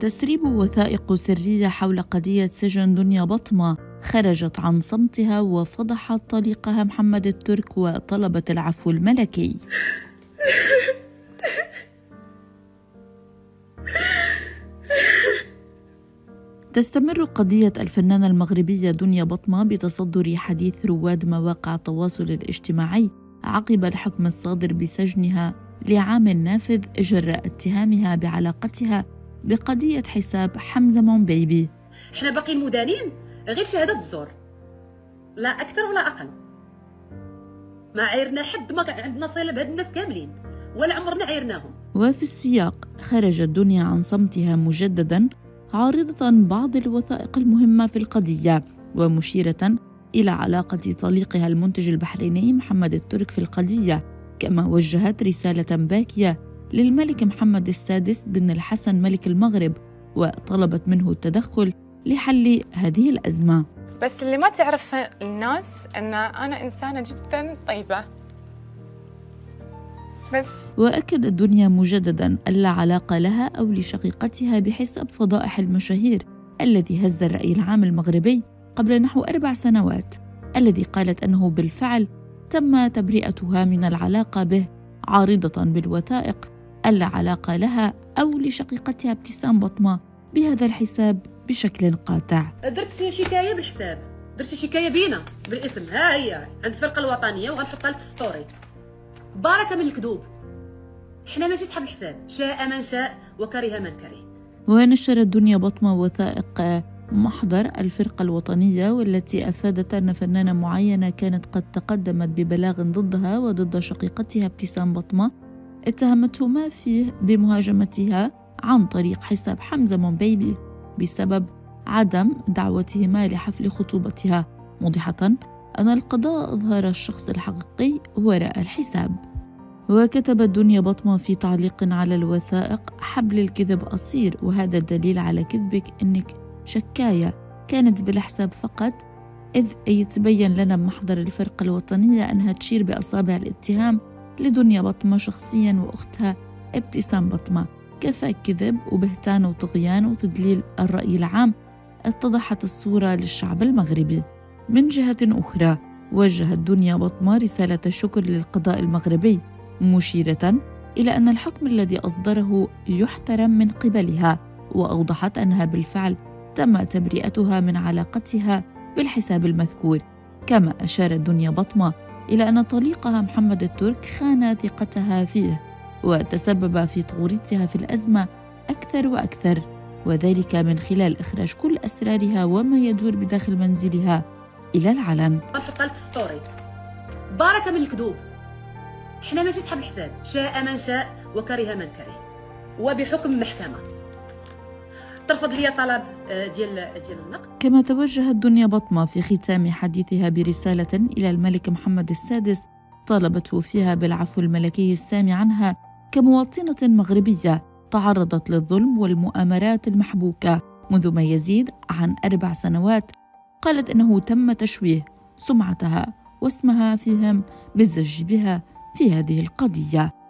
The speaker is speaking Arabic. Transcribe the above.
تسريب وثائق سرية حول قضية سجن دنيا بطمة خرجت عن صمتها وفضحت طليقها محمد الترك وطلبت العفو الملكي. تستمر قضية الفنانة المغربية دنيا بطمة بتصدر حديث رواد مواقع التواصل الاجتماعي عقب الحكم الصادر بسجنها لعام نافذ جراء اتهامها بعلاقتها بقضية حساب حمزة بيبي إحنا باقي مدانين؟ غير شهادة الزور. لا أكثر ولا أقل. ما عيرنا حد ما عندنا صلة بهاد الناس كاملين. ولا عمرنا عيرناهم. وفي السياق خرجت دنيا عن صمتها مجددا عارضة بعض الوثائق المهمة في القضية ومشيرة إلى علاقة طليقها المنتج البحريني محمد الترك في القضية كما وجهت رسالة باكية للملك محمد السادس بن الحسن ملك المغرب وطلبت منه التدخل لحل هذه الأزمة. بس اللي ما تعرفه الناس أن أنا إنسانة جدا طيبة. بس. وأكدت الدنيا مجددا ألا علاقة لها أو لشقيقتها بحساب فضائح المشاهير الذي هز الرأي العام المغربي قبل نحو أربع سنوات الذي قالت أنه بالفعل تم تبرئتها من العلاقة به عارضة بالوثائق ألا علاقة لها أو لشقيقتها ابتسام بطمة بهذا الحساب بشكل قاطع. درت شكاية بالحساب. درت شكاية بينا. بالاسم. ها هي. عند الفرقة الوطنية وغنحطها لك في ستوري بركة من الكذوب. إحنا ماشي صحاب الحساب شاء من شاء وكره من كره. ونشرت دنيا بطمة وثائق محضر الفرقة الوطنية والتي أفادت أن فنانة معينة كانت قد تقدمت ببلاغ ضدها وضد شقيقتها ابتسام بطمة اتهمتهما فيه بمهاجمتها عن طريق حساب حمزة بيبي بسبب عدم دعوتهما لحفل خطوبتها. موضحة أن القضاء أظهر الشخص الحقيقي وراء الحساب. وكتبت دنيا بطمة في تعليق على الوثائق حبل الكذب قصير وهذا الدليل على كذبك أنك شكاية. كانت بالحساب فقط إذ يتبين لنا بمحضر الفرقة الوطنية أنها تشير بأصابع الاتهام لدنيا بطمة شخصيا وأختها ابتسام بطمة. كفى كذب وبهتان وطغيان وتدليل الرأي العام اتضحت الصورة للشعب المغربي. من جهة أخرى وجهت دنيا بطمة رسالة شكر للقضاء المغربي مشيرة إلى أن الحكم الذي أصدره يحترم من قبلها وأوضحت أنها بالفعل تم تبرئتها من علاقتها بالحساب المذكور. كما أشارت دنيا بطمة إلى أن طليقها محمد الترك خان ثقتها فيه وتسبب في توريطها في الأزمة أكثر وأكثر وذلك من خلال إخراج كل أسرارها وما يدور بداخل منزلها إلى العلن. لك ستوري بارك من الكذوب. إحنا ماشي صحاب الحساب شاء من شاء وكره من كره. وبحكم المحكمة. ترفض لي طلب آه، ديال ديال النقد. كما توجهت دنيا بطمة في ختام حديثها برسالة إلى الملك محمد السادس طالبته فيها بالعفو الملكي السامي عنها كمواطنة مغربية تعرضت للظلم والمؤامرات المحبوكة منذ ما يزيد عن أربع سنوات. قالت إنه تم تشويه سمعتها واسمها فيهم بالزج بها في هذه القضية.